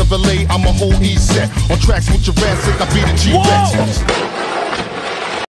of LA, I'm a whole e set On tracks with Jurassic, I be the G-Rex.